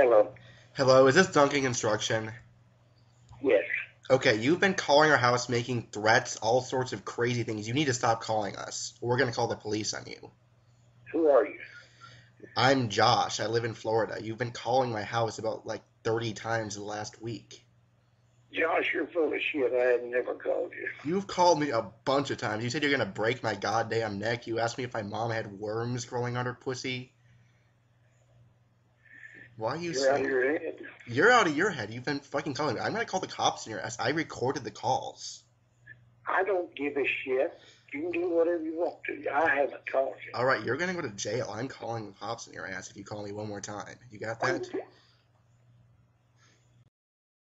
Hello, Hello, is this Duncan Construction? Yes. Okay, you've been calling our house making threats, all sorts of crazy things. You need to stop calling us. Or we're going to call the police on you. Who are you? I'm Josh. I live in Florida. You've been calling my house about like 30 times in the last week. Josh, you're full of shit. I had never called you. You've called me a bunch of times. You said you're going to break my goddamn neck. You asked me if my mom had worms growing on her pussy. Why are you You're out saying of your head. You're out of your head. You've been fucking calling me. I'm gonna call the cops in your ass. I recorded the calls. I don't give a shit. You can do whatever you want to. I haven't called you. All right, you're gonna go to jail. I'm calling the cops in your ass if you call me one more time. You got that?